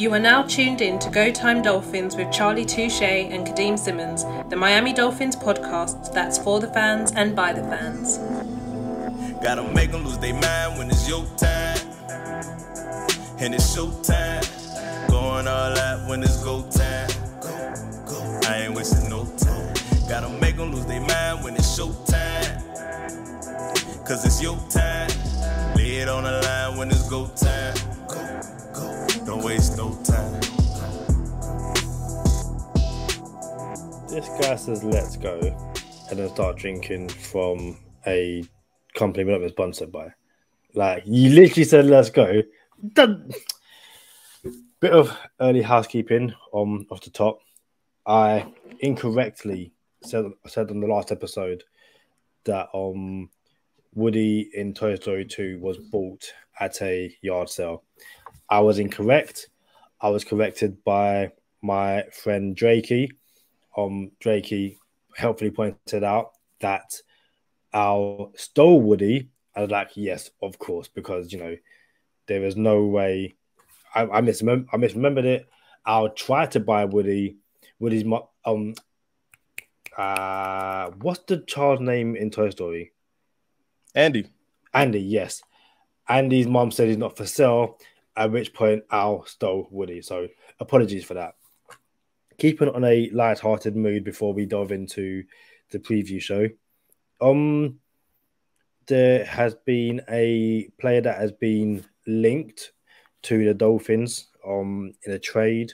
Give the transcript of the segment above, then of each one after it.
You are now tuned in to Go Time Dolphins with Charlie Touche and Kadeem Simmons, the Miami Dolphins podcast that's for the fans and by the fans. Gotta make them lose their mind when it's your time. And it's show time. Going all out when it's go time. Go, go. I ain't wasting no time. Gotta make them lose their mind when it's show time. Cause it's your time. Lay it on the line when it's go time. Waste no time. This guy says let's go and then start drinking from a company we're not sponsored by. Like you literally said let's go. Done. Bit of early housekeeping on off the top. I incorrectly said said on the last episode that um Woody in Toy Story 2 was bought at a yard sale. I was incorrect. I was corrected by my friend Drakey. Um, Drakey helpfully pointed out that Al stole Woody. I was like, yes, of course, because you know there is no way. I, I misremember. I misremembered it. I'll try to buy Woody. Woody's mo- um. Uh, what's the child's name in Toy Story? Andy. Andy, yes. Andy's mom said he's not for sale, at which point Al stole Woody. So apologies for that. Keeping on a light-hearted mood before we dive into the preview show. Um there has been a player that has been linked to the Dolphins um in a trade.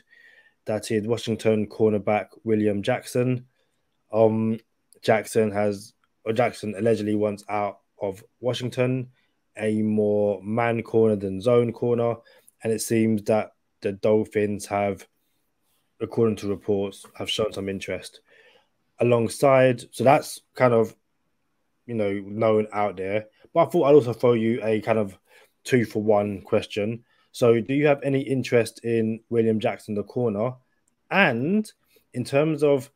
That is Washington cornerback William Jackson. Um Jackson has or Jackson allegedly wants out of Washington, a more man corner than zone corner. And it seems that the Dolphins have, according to reports, have shown some interest alongside. So that's kind of, you know, known out there. But I thought I'd also throw you a kind of two for one question. So, do you have any interest in William Jackson, the corner? And in terms of,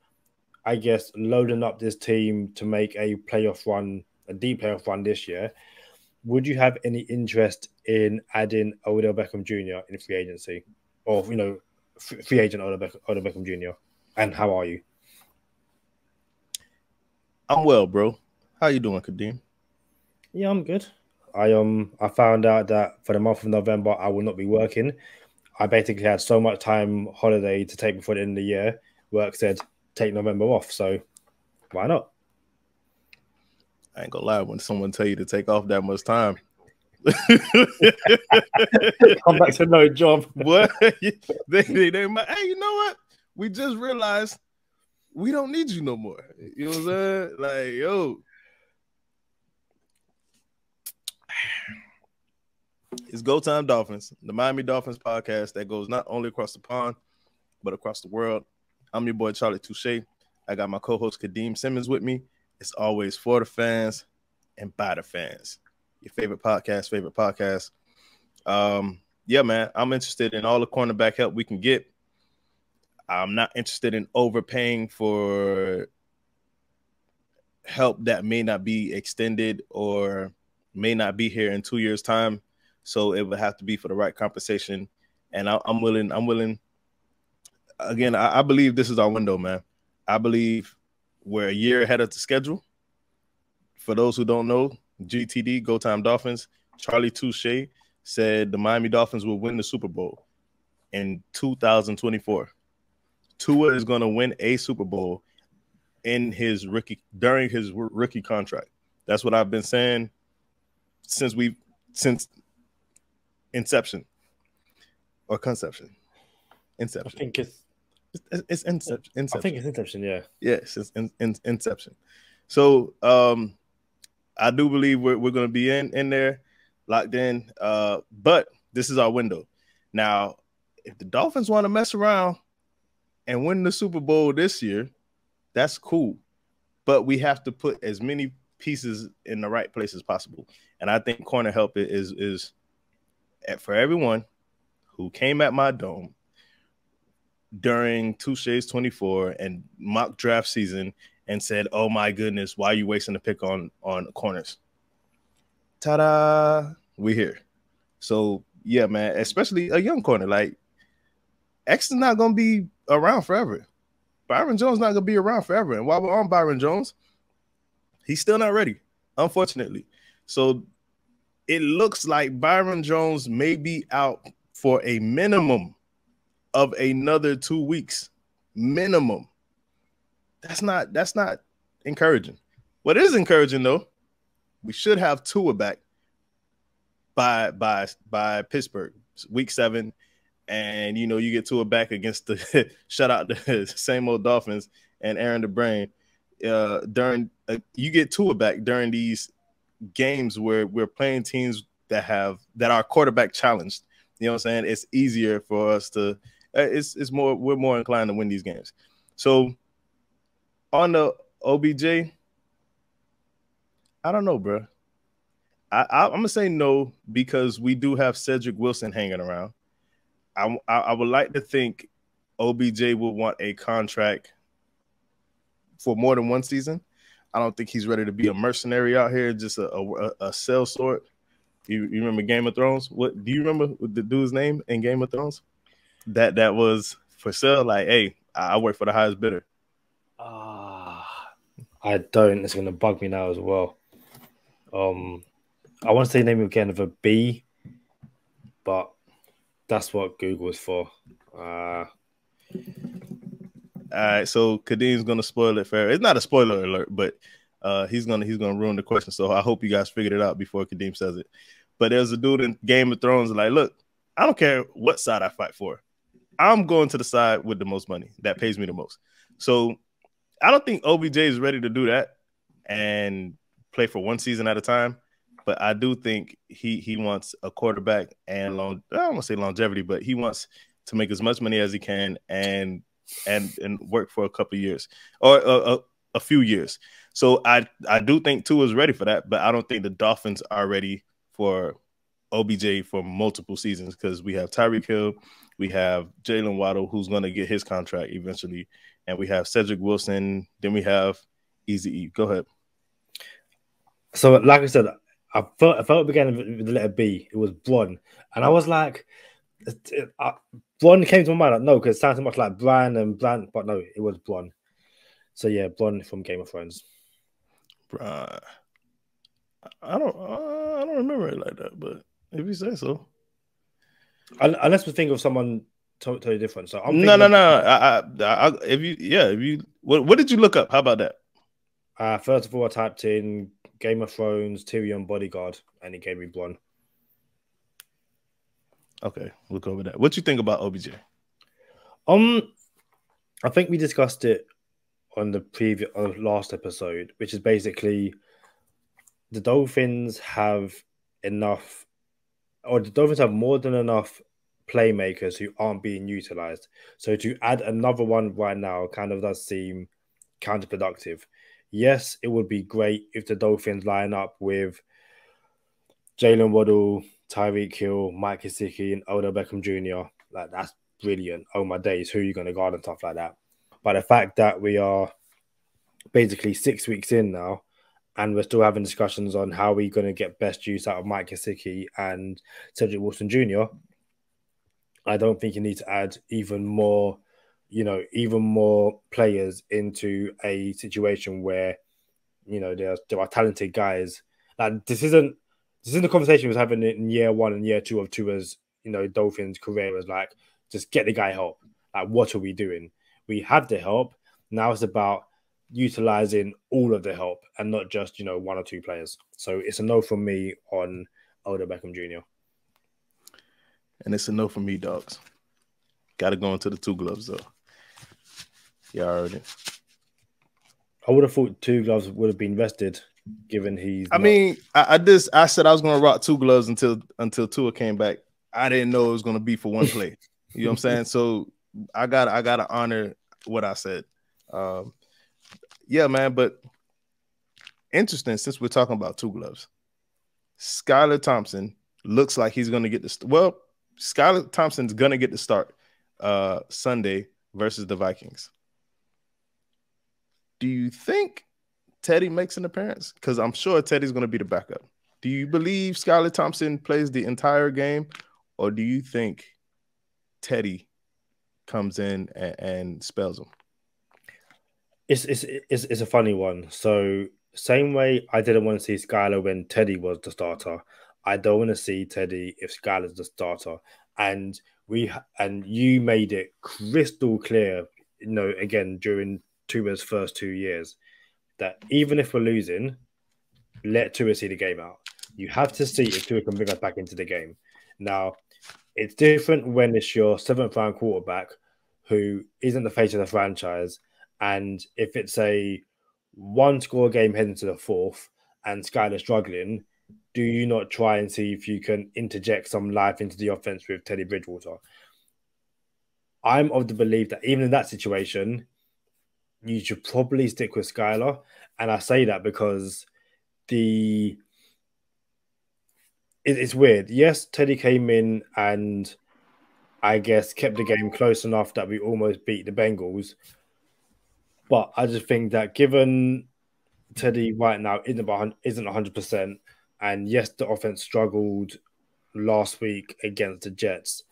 I guess, loading up this team to make a playoff run a deep playoff run this year. Would you have any interest in adding Odell Beckham Jr. in free agency, or you know, free agent Odell, Beck- Odell Beckham Jr. And how are you? I'm well, bro. How you doing, Kadeem? Yeah, I'm good. I um I found out that for the month of November I will not be working. I basically had so much time holiday to take before the end of the year. Work said take November off, so why not? I ain't gonna lie, when someone tell you to take off that much time. Come back to no job. What they, they, they might, hey, you know what? We just realized we don't need you no more. You know what I'm saying? Like, yo. It's Go Time Dolphins, the Miami Dolphins podcast that goes not only across the pond, but across the world. I'm your boy Charlie Touche. I got my co-host Kadeem Simmons with me. It's always for the fans and by the fans. Your favorite podcast, favorite podcast. Um, yeah, man, I'm interested in all the cornerback help we can get. I'm not interested in overpaying for help that may not be extended or may not be here in two years' time. So it would have to be for the right compensation. And I, am willing, I'm willing. Again, I, I believe this is our window, man. I believe we're a year ahead of the schedule. For those who don't know, GTD, Go Time Dolphins, Charlie Touche said the Miami Dolphins will win the Super Bowl in 2024. Tua is going to win a Super Bowl in his rookie during his rookie contract. That's what I've been saying since we since inception or conception. Inception. I think it's it's, it's inception. inception. I think it's Inception. Yeah. Yes, it's in, in, Inception. So um, I do believe we're, we're going to be in in there, locked in. Uh, but this is our window. Now, if the Dolphins want to mess around and win the Super Bowl this year, that's cool. But we have to put as many pieces in the right place as possible. And I think corner help is is for everyone who came at my dome during Touche's 24 and mock draft season and said, "Oh my goodness, why are you wasting the pick on on corners?" Ta-da! We here. So yeah, man, especially a young corner like X is not to be around forever. Byron Jones not to be around forever. And while we're on Byron Jones, he's still not ready, unfortunately. So it looks like Byron Jones may be out for a minimum of another two weeks. Minimum. That's not that's not encouraging. What is encouraging though, we should have Tua back by by by Pittsburgh, week seven. And you know, you get Tua back against the shut out the same old Dolphins and Aaron DeBrain. Uh, during uh, you get Tua back during these games where we're playing teams that have that are quarterback challenged. You know what I'm saying? It's easier for us to. Uh, it's it's more we're more inclined to win these games. So on the OBJ, I don't know, bro. I, I am gonna say no because we do have Cedric Wilson hanging around. I, I, I would like to think OBJ would want a contract for more than one season. I don't think he's ready to be a mercenary out here, just a a, a sellsword. You, you remember Game of Thrones? What do you remember the dude's name in Game of Thrones? That that was for sale. Like, hey, I work for the highest bidder. Ah, uh, I don't. It's gonna bug me now as well. Um, I want to say name again of a B, but that's what Google is for. Uh, all right, so Kadeem's gonna spoil it for it's not a spoiler alert, but uh, he's gonna he's gonna ruin the question. So I hope you guys figured it out before Kadeem says it. But there's a dude in Game of Thrones like, look, I don't care what side I fight for. I'm going to the side with the most money that pays me the most. So I don't think OBJ is ready to do that and play for one season at a time. But I do think he he wants a quarterback and long I don't want to say longevity, but he wants to make as much money as he can and and and work for a couple years or a, a, a, few years. So I I do think Tua is ready for that, but I don't think the Dolphins are ready for OBJ for multiple seasons because we have Tyreek Hill, we have Jaylen Waddle, who's going to get his contract eventually, and we have Cedric Wilson. Then we have Easy E. Go ahead. So, like I said, I felt I felt it began with the letter B. It was Bron, and I was like, uh, Bron came to my mind. Like, no, because it sounds so much like Brian and Brant, but no, it was Bron. So yeah, Bron from Game of Thrones. Bron. I don't, I don't remember it like that, but if you say so, unless we think of someone totally different. So I'm no, no, no. I, I, I, if you, yeah, if you, what, what did you look up? How about that? Uh, first of all, I typed in Game of Thrones, Tyrion bodyguard, and it gave me Bron. Okay, we'll go with that. What do you think about OBJ? Um, I think we discussed it on the previous on the last episode, which is basically the Dolphins have enough, or the Dolphins have more than enough playmakers who aren't being utilized. So to add another one right now kind of does seem counterproductive. Yes, it would be great if the Dolphins line up with Jaylen Waddle, Tyreek Hill, Mike Gesicki, and Odell Beckham Jr. Like that's brilliant. Oh my days, who are you going to guard and stuff like that? But the fact that we are basically six weeks in now, and we're still having discussions on how we're going to get best use out of Mike Gesicki and Cedric Wilson Jr. I don't think you need to add even more, you know, even more players into a situation where, you know, there are, there are talented guys. Like this isn't this isn't the conversation we was having in year one and year two of Tua's, you know, Dolphins career was like, just get the guy help. Like, what are we doing? We have the help. Now it's about utilizing all of the help and not just you know one or two players. So it's a no from me on Odell Beckham Jr. And it's a no from me, dogs. Got to go into the two gloves though. Yeah, already. I would have thought two gloves would have been vested, given he's. I not... mean, I, I just I said I was going to rock two gloves until until Tua came back. I didn't know it was going to be for one play. you know what I'm saying? So I got I got to honor what I said. Um, yeah, man. But interesting since we're talking about two gloves. Skylar Thompson looks like he's going to get the well. Skylar Thompson's going to get the start uh, Sunday versus the Vikings. Do you think Teddy makes an appearance? Because I'm sure Teddy's going to be the backup. Do you believe Skylar Thompson plays the entire game, or do you think Teddy comes in and, and spells them? It's, it's it's a funny one. So same way I didn't want to see Skylar when Teddy was the starter. I don't want to see Teddy if Skylar's the starter. And we and you made it crystal clear, you know, again during Tua's first two years, that even if we're losing, let Tua see the game out. You have to see if Tua can bring us back into the game. Now, it's different when it's your seventh round quarterback who isn't the face of the franchise. And if it's a one score game heading to the fourth and Skylar's struggling, do you not try and see if you can interject some life into the offense with Teddy Bridgewater? I'm of the belief that even in that situation, you should probably stick with Skylar. And I say that because the it, it's weird. Yes, Teddy came in and I guess kept the game close enough that we almost beat the Bengals. But I just think that given Teddy right now isn't isn't 100 percent and yes, the offense struggled last week against the Jets.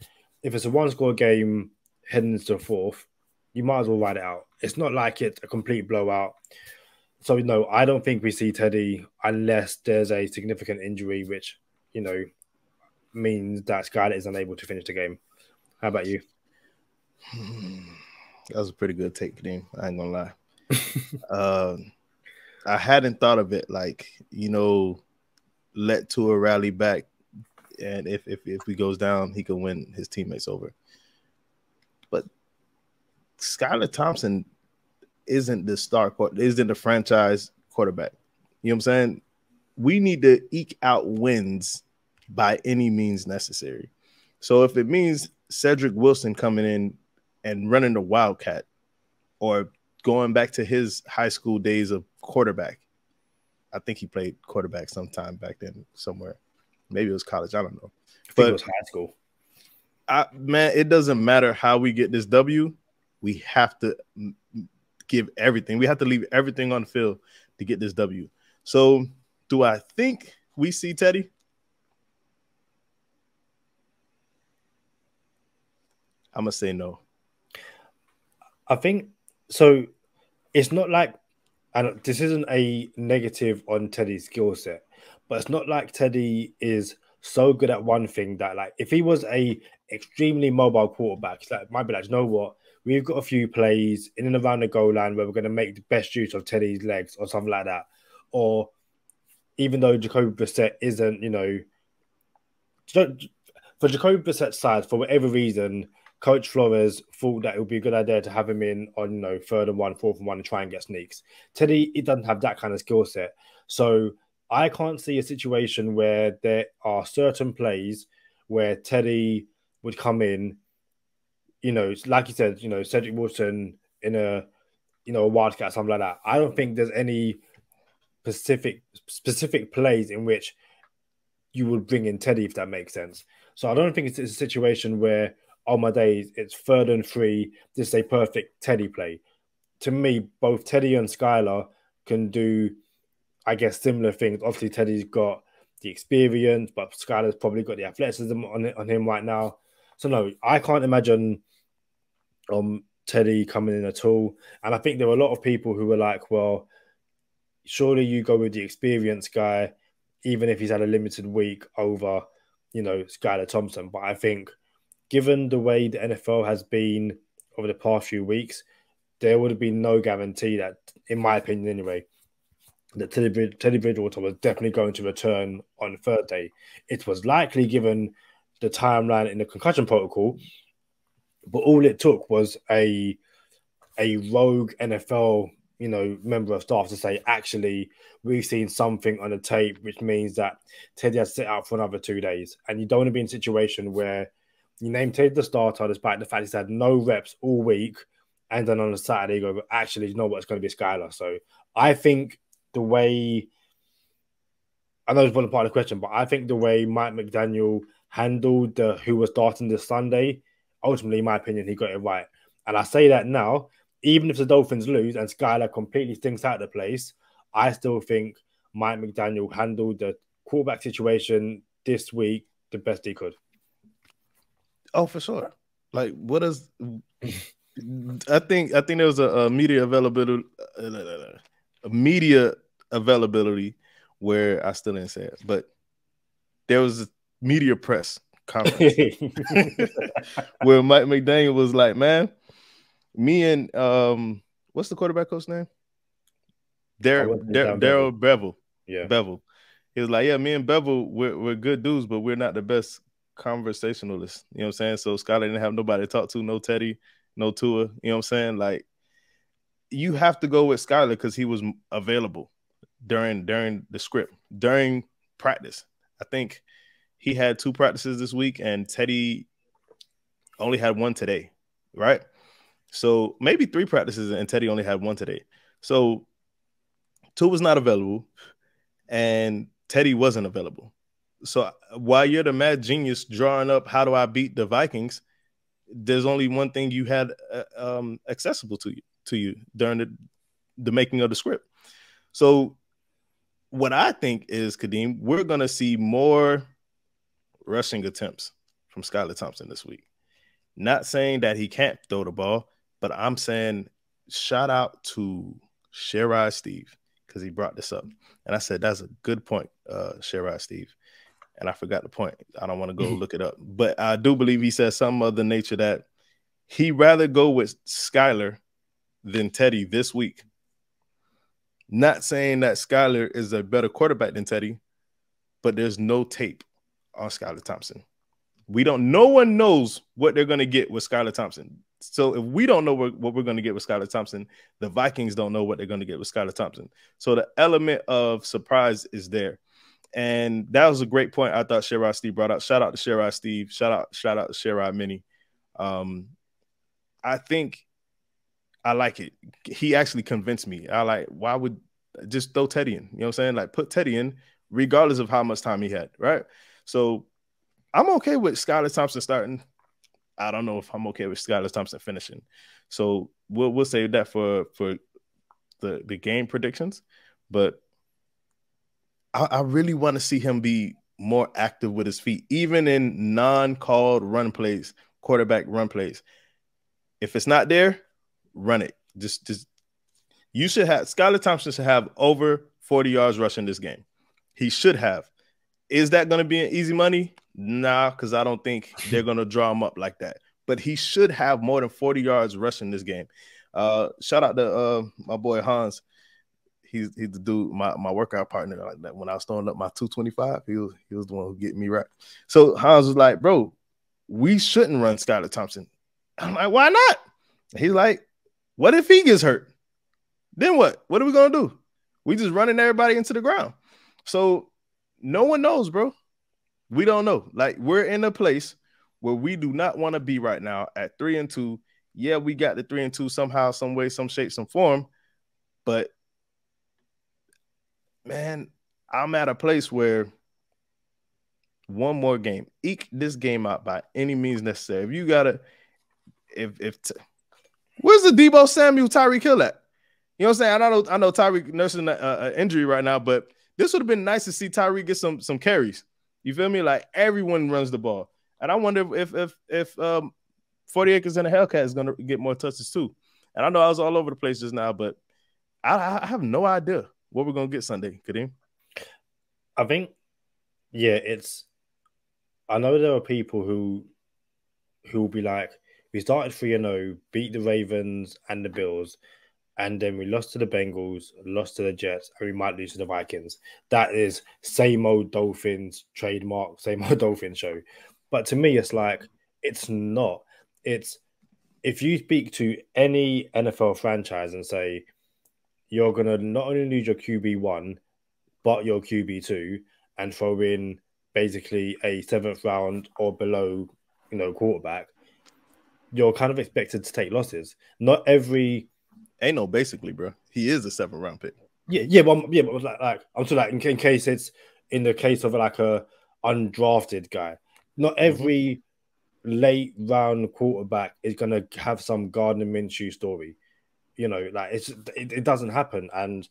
If it's a one score game heading into the fourth, you might as well ride it out. It's not like it's a complete blowout. So, no, I don't think we see Teddy unless there's a significant injury, which, you know, means that Skylar is unable to finish the game. How about you? Hmm. That was a pretty good take, Kadeem. I ain't gonna lie. uh, I hadn't thought of it like, you know, let Tua rally back, and if if if he goes down, he can win his teammates over. But Skylar Thompson isn't the star isn't the franchise quarterback. You know what I'm saying? We need to eke out wins by any means necessary. So if it means Cedric Wilson coming in and running the Wildcat or going back to his high school days of quarterback, I think he played quarterback sometime back then somewhere. Maybe it was college. I don't know. I but it was high school. I, man, it doesn't matter how we get this W. We have to give everything. We have to leave everything on the field to get this W. So, do I think we see Teddy? I'm gonna say no. I think so. It's not like and this isn't a negative on Teddy's skill set, but it's not like Teddy is so good at one thing that like if he was a extremely mobile quarterback, that might be like, you know what, we've got a few plays in and around the goal line where we're going to make the best use of Teddy's legs or something like that. Or even though Jacoby Brissett isn't, you know, for Jacoby Brissett's side, for whatever reason, Coach Flores thought that it would be a good idea to have him in on you know third and one, fourth and one, and try and get sneaks. Teddy, he doesn't have that kind of skill set, so I can't see a situation where there are certain plays where Teddy would come in. You know, like you said, you know Cedric Wilson in a you know a wildcat something like that. I don't think there's any specific specific plays in which you would bring in Teddy if that makes sense. So I don't think it's, it's a situation where on my days, it's third and three. This is a perfect Teddy play. To me, both Teddy and Skylar can do, I guess, similar things. Obviously, Teddy's got the experience, but Skylar's probably got the athleticism on, on him right now. So, no, I can't imagine um, Teddy coming in at all. And I think there were a lot of people who were like, well, surely you go with the experienced guy, even if he's had a limited week over, you know, Skylar Thompson. But I think – given the way the NFL has been over the past few weeks, there would have been no guarantee that, in my opinion anyway, that Teddy, Teddy Bridgewater was definitely going to return on Thursday. It was likely given the timeline in the concussion protocol, but all it took was a a rogue NFL you know member of staff to say actually we've seen something on the tape which means that Teddy has to sit out for another two days, and you don't want to be in a situation where you name Tate the starter despite the fact he's had no reps all week. And then on a Saturday, go, actually, you know what? It's going to be Skylar. So I think the way, I know it's one part of the question, but I think the way Mike McDaniel handled the who was starting this Sunday, ultimately, in my opinion, he got it right. And I say that now, even if the Dolphins lose and Skylar completely stinks out of the place, I still think Mike McDaniel handled the quarterback situation this week the best he could. Oh, for sure. Like, what is? I think I think there was a, a media availability, a media availability where I still didn't say it, but there was a media press conference where Mike McDaniel was like, "Man, me and um, what's the quarterback coach name? Darrell Darrell Bevell. Yeah, Bevell. He was like, "Yeah, me and Bevell, we're, we're good dudes, but we're not the best conversationalists." You know what I'm saying? So Skylar didn't have nobody to talk to, no Teddy, no Tua. You know what I'm saying? Like, you have to go with Skylar because he was available during during the script during practice. I think he had two practices this week, and Teddy only had one today, right? So maybe three practices, and Teddy only had one today. So two was not available, and Teddy wasn't available. So while you're the mad genius drawing up how do I beat the Vikings, there's only one thing you had uh, um, accessible to you to you during the the making of the script. So what I think is Kadeem, we're gonna see more rushing attempts from Skylar Thompson this week. Not saying that he can't throw the ball, but I'm saying shout out to Sherrod Steve because he brought this up. And I said, that's a good point, uh, Sherrod Steve. And I forgot the point. I don't want to go look it up. But I do believe he said some of the nature that he rather go with Skylar than Teddy this week. Not saying that Skylar is a better quarterback than Teddy, but there's no tape on Skylar Thompson. We don't. No one knows what they're going to get with Skylar Thompson. So if we don't know what, what we're going to get with Skylar Thompson, the Vikings don't know what they're going to get with Skylar Thompson. So the element of surprise is there. And that was a great point. I thought Sherrod Steve brought out. Shout out to Sherrod Steve. Shout out, shout out to Sherrod Mini. Um, I think I like it. He actually convinced me. I like why would just throw Teddy in? You know what I'm saying? Like put Teddy in, regardless of how much time he had, right? So I'm okay with Skylar Thompson starting. I don't know if I'm okay with Skylar Thompson finishing. So we'll we'll save that for for the the game predictions. But I, I really want to see him be more active with his feet, even in non-called run plays, quarterback run plays. If it's not there, run it. Just just you should have Skylar Thompson should have over 40 yards rushing this game. He should have. Is that going to be an easy money? Nah, because I don't think they're going to draw him up like that. But he should have more than 40 yards rushing this game. Uh, shout out to uh, my boy Hans. He's he's the dude, my, my workout partner. Like that when I was throwing up my 225, he was he was the one who get me right. So Hans was like, bro, we shouldn't run Skylar Thompson. I'm like, why not? He's like, what if he gets hurt? Then what? What are we gonna do? We just running everybody into the ground. So no one knows, bro. We don't know. Like we're in a place where we do not want to be right now at three and two. Yeah, we got the three and two somehow, some way, some shape, some form. But man, I'm at a place where one more game, eke this game out by any means necessary. If you gotta, if if t- where's the Deebo Samuel Tyreek Hill at? You know what I'm saying? I know I know Tyreek nursing an injury right now, but this would have been nice to see Tyreek get some some carries. You feel me? Like everyone runs the ball, and I wonder if if if um, Forty Acres and a Hellcat is gonna get more touches too. And I know I was all over the place just now, but I, I have no idea what we're gonna get Sunday, Kadeem. I think, yeah, it's. I know there are people who, who will be like, we started three and zero, oh, beat the Ravens and the Bills, and then we lost to the Bengals, lost to the Jets, and we might lose to the Vikings. That is same old Dolphins trademark, same old Dolphins show. But to me, it's like it's not. It's if you speak to any NFL franchise and say you're gonna not only lose your QB one, but your QB two, and throw in basically a seventh round or below, you know, quarterback, you're kind of expected to take losses. Not every Ain't no basically, bro. He is a seven round pick. Yeah, yeah, but yeah, but like, like I'm talking like in, in, case it's in the case of like a undrafted guy. Not mm-hmm. every late round quarterback is gonna have some Gardner Minshew story. You know, like it's it, it doesn't happen. And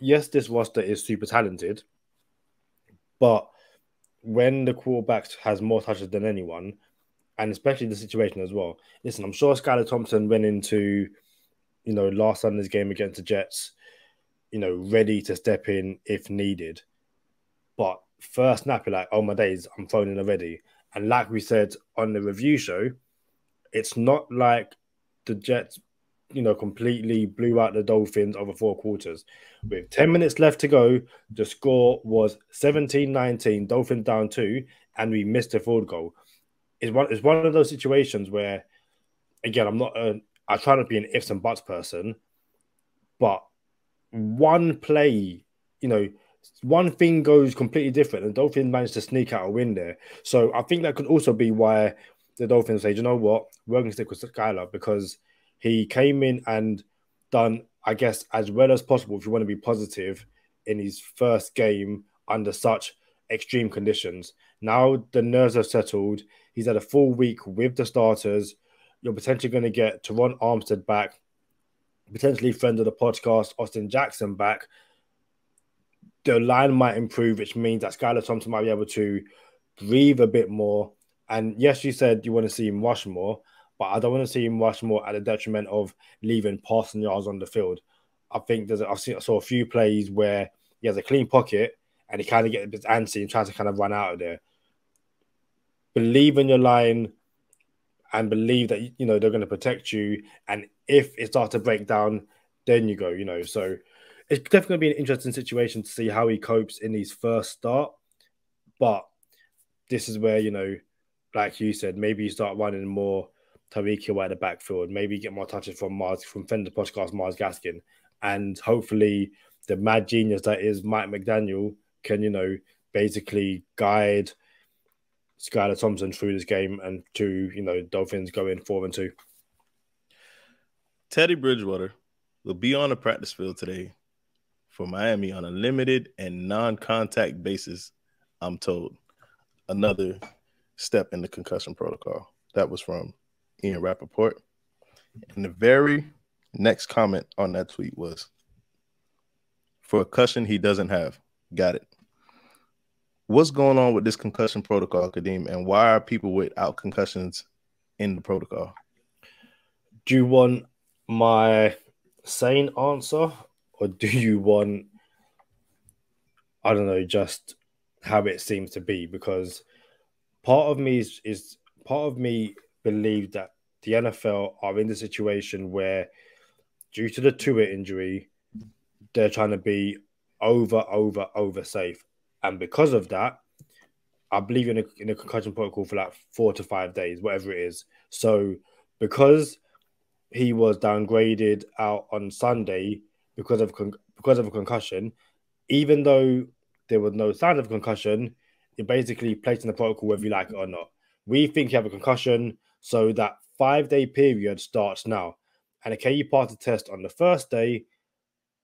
yes, this roster is super talented, but when the quarterback has more touches than anyone, and especially the situation as well. Listen, I'm sure Skylar Thompson went into, you know, last Sunday's game against the Jets, you know, ready to step in if needed. But first snap, you're like, oh my days, I'm phoning already. And like we said on the review show, it's not like the Jets, you know, completely blew out the Dolphins over four quarters. With 10 minutes left to go, the score was 17 19, Dolphins down two, and we missed a field goal. It's one, it's one of those situations where, again, I'm not a, I try not to be an ifs and buts person, but one play, you know, one thing goes completely different, and Dolphins managed to sneak out a win there. So I think that could also be why the Dolphins say, you know what, we're going to stick with Skylar because he came in and done, I guess, as well as possible if you want to be positive in his first game under such extreme conditions. Now the nerves have settled. He's had a full week with the starters. You're potentially going to get Terron Armstead back, potentially friend of the podcast, Austin Jackson back the line might improve, which means that Skylar Thompson might be able to breathe a bit more. And yes, you said you want to see him rush more, but I don't want to see him rush more at the detriment of leaving passing yards on the field. I think there's I've seen I saw a few plays where he has a clean pocket and he kind of gets a bit antsy and tries to kind of run out of there. Believe in your line and believe that you know they're going to protect you. And if it starts to break down, then you go. You know, so it's definitely going to be an interesting situation to see how he copes in his first start. But this is where, you know, like you said, maybe you start running more Tyreek Hill at the backfield, maybe get more touches from Mars, from Fender Podcast, Myles Gaskin. And hopefully the mad genius that is Mike McDaniel can, you know, basically guide Skylar Thompson through this game and to, you know, Dolphins going four and two. Teddy Bridgewater will be on the practice field today for Miami on a limited and non-contact basis. I'm told another step in the concussion protocol. That was from Ian Rapoport. And the very next comment on that tweet was for a concussion he doesn't have. Got it. What's going on with this concussion protocol, Kadeem, and why are people without concussions in the protocol? Do you want my sane answer or do you want I don't know, just how it seems to be? Because part of me is, is part of me believe that the NFL are in the situation where, due to the Tua injury, they're trying to be over, over, over safe, and because of that, I believe in a in a concussion protocol for like four to five days, whatever it is. So because he was downgraded out on Sunday, because of con- because of a concussion, even though there was no sign of concussion, you're basically placed in the protocol whether you like it or not. We think you have a concussion, so that five day period starts now. And okay, you pass the test on the first day,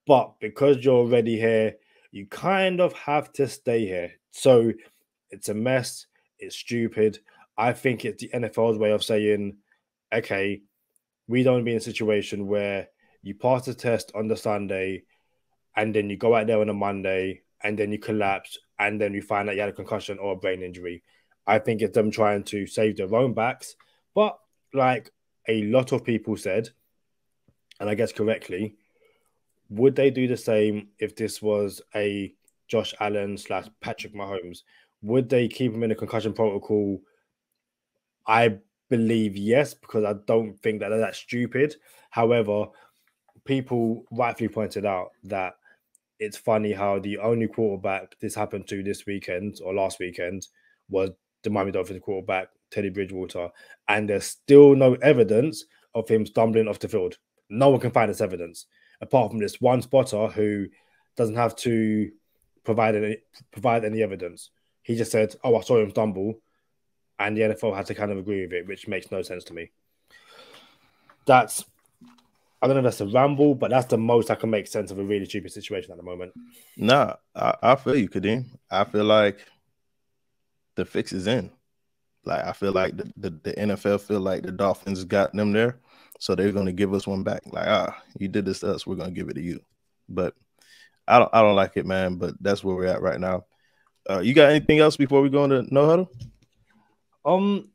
but because you're already here, you kind of have to stay here. So it's a mess. It's stupid. I think it's the NFL's way of saying, okay, we don't be in a situation where you pass the test on the Sunday, and then you go out there on a Monday, and then you collapse, and then you find out you had a concussion or a brain injury. I think it's them trying to save their own backs. But like a lot of people said, and I guess correctly, would they do the same if this was a Josh Allen slash Patrick Mahomes? Would they keep him in a concussion protocol? I believe yes, because I don't think that that's stupid. However, people rightfully pointed out that it's funny how the only quarterback this happened to this weekend or last weekend was the Miami Dolphins quarterback, Teddy Bridgewater. And there's still no evidence of him stumbling off the field. No one can find this evidence apart from this one spotter who doesn't have to provide any provide any evidence. He just said, "Oh, I saw him stumble," and the NFL had to kind of agree with it, which makes no sense to me. That's I don't know if that's a ramble, but that's the most I can make sense of a really stupid situation at the moment. Nah, I, I feel you, Kadeem. I feel like the fix is in. Like I feel like the, the, the NFL feel like the Dolphins got them there, so they're gonna give us one back. Like ah, you did this to us, we're gonna give it to you. But I don't I don't like it, man. But that's where we're at right now. Uh, you got anything else before we go into no huddle? Um,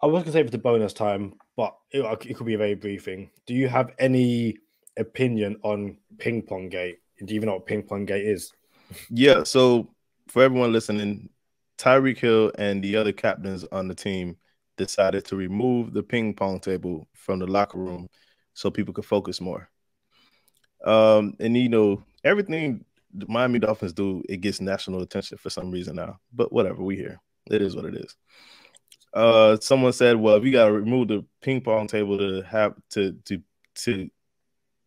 I was gonna say for the bonus time, but it, it could be a very brief thing. Do you have any opinion on ping pong gate? Do you even know what ping pong gate is? Yeah. So for everyone listening, Tyreek Hill and the other captains on the team decided to remove the ping pong table from the locker room so people could focus more. Um, and you know, everything the Miami Dolphins do, it gets national attention for some reason now. But whatever, we here. It is what it is. Uh, someone said, "Well, if you got to remove the ping pong table to have to to to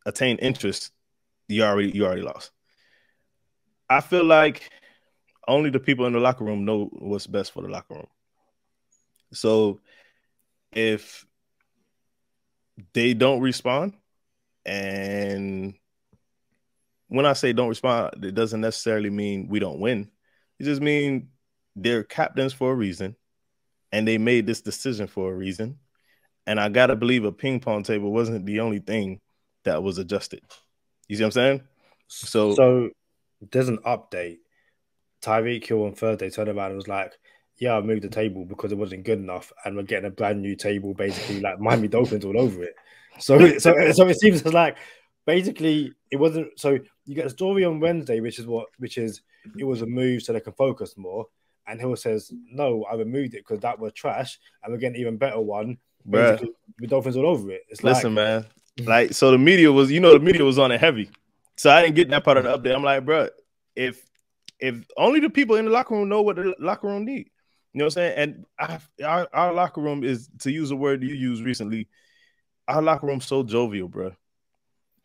attain interest, you already you already lost." I feel like only the people in the locker room know what's best for the locker room. So if they don't respond, and when I say don't respond, it doesn't necessarily mean we don't win. It just means they're captains for a reason, and they made this decision for a reason. And I gotta believe a ping pong table wasn't the only thing that was adjusted. You see what I'm saying? So, so there's an update. Tyreek Hill on Thursday turned around and was like, "Yeah, I moved the table because it wasn't good enough, and we're getting a brand new table, basically like Miami Dolphins all over it." So, so, so it seems like basically it wasn't. So you get a story on Wednesday, which is what, which is it was a move so they can focus more. And Hill says, "No, I removed it because that was trash, and we're getting an even better one." Basically, with Dolphins all over it. It's listen, like, man. Like, so the media was, you know, the media was on it heavy. So I didn't get that part of the update. I'm like, bro, if if only the people in the locker room know what the locker room need, you know what I'm saying? And I, our, our locker room is, to use a word you used recently, our locker room so jovial, bro.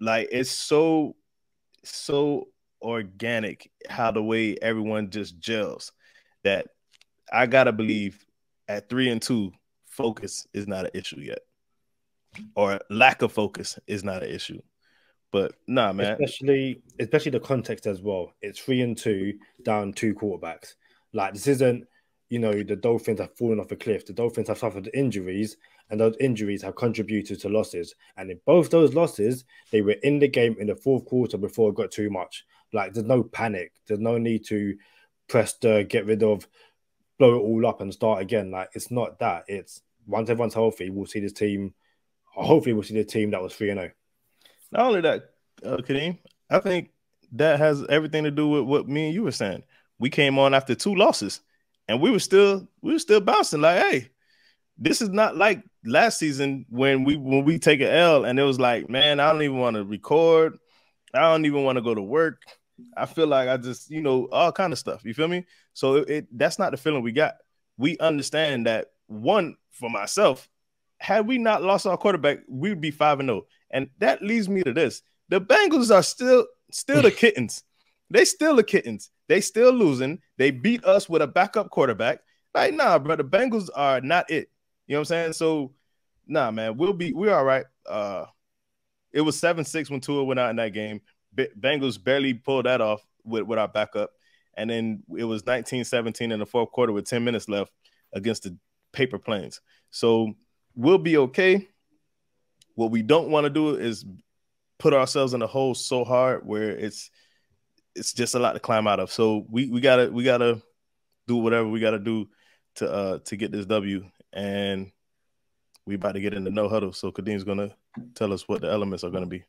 Like it's so so organic how the way everyone just gels that I gotta believe at three and two, focus is not an issue yet, or lack of focus is not an issue. But nah, man. Especially, especially the context as well. It's three and two, down two quarterbacks. Like this isn't, you know, the Dolphins have fallen off a cliff. The Dolphins have suffered injuries, and those injuries have contributed to losses. And in both those losses, they were in the game in the fourth quarter before it got too much. Like there's no panic. There's no need to press the get rid of, blow it all up and start again. Like it's not that. It's once everyone's healthy, we'll see this team. Hopefully, we'll see the team that was three and zero. Not only that, uh, Kadeem, I think that has everything to do with what me and you were saying. We came on after two losses, and we were still we were still bouncing. Like, hey, this is not like last season when we when we take an L and it was like, man, I don't even want to record. I don't even want to go to work. I feel like I just, you know, all kind of stuff. You feel me? So it, it that's not the feeling we got. We understand that one for myself, had we not lost our quarterback, we'd be five and zero. And that leads me to this: the Bengals are still still the kittens. They still the kittens. They still losing. They beat us with a backup quarterback. Like, nah, bro, the Bengals are not it. You know what I'm saying? So, nah, man, we'll be we're all right. Uh, it was seven six when Tua went out in that game. B- Bengals barely pulled that off with with our backup, and then it was 19-17 in the fourth quarter with 10 minutes left against the paper planes. So we'll be okay. What we don't want to do is put ourselves in a hole so hard where it's it's just a lot to climb out of. So we we gotta we gotta do whatever we gotta do to uh to get this W. And we about to get into no huddle. So Kadeem's gonna tell us what the elements are gonna be.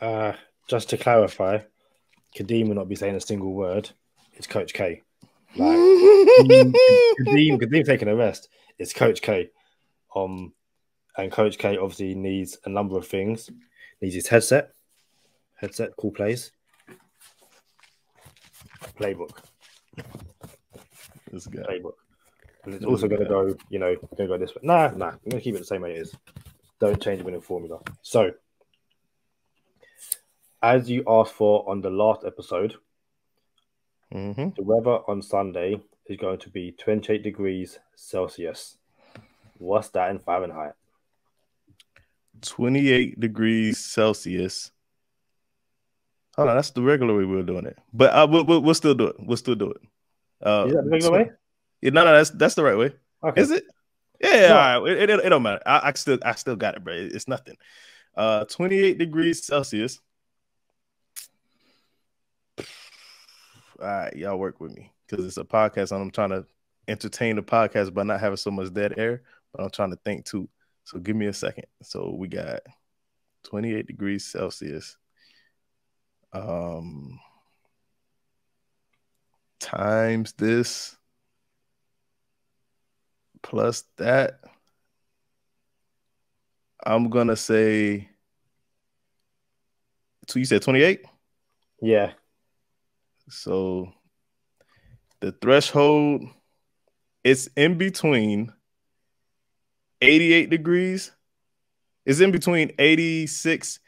Uh, just to clarify, Kadeem will not be saying a single word. It's Coach K. Like Kadeem, Kadeem taking a rest. It's Coach K. Um, and Coach K obviously needs a number of things. Needs his headset, headset, cool plays, playbook, This guy. playbook. And it's also going to go, you know, going to go this way. Nah, nah, I'm going to keep it the same way it is. Don't change the winning formula. So, as you asked for on the last episode, Mm-hmm. the weather on Sunday is going to be 28 degrees Celsius. What's that in Fahrenheit? 28 degrees Celsius. Hold on, that's the regular way we were doing it. But uh, we'll, we'll, we'll still do it. We'll still do it. Uh, Is that the regular way? Yeah, no, no, that's that's the right way. Okay. Is it? Yeah, yeah, No. all right. It, it, it don't matter. I, I still I still got it, bro. It's nothing. Uh, 28 degrees Celsius. All right, y'all work with me because it's a podcast and I'm trying to entertain the podcast by not having so much dead air. But I'm trying to think too. So give me a second. So we got 28 degrees Celsius. Um times this plus that. I'm gonna say so you said 28? Yeah. So the threshold it's in between 88 degrees. It's in between 86